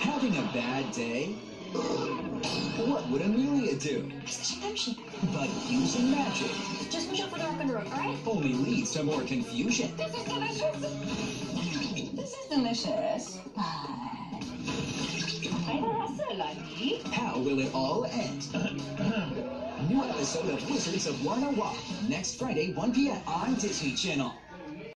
Having a bad day? What would Amelia do? But using magic Just watch out for the rock and roll, alright? only leads to more confusion. This is delicious. This is delicious. How will it all end? New episode of Wizards of Warna Walk next Friday, 1 p.m. on Disney Channel.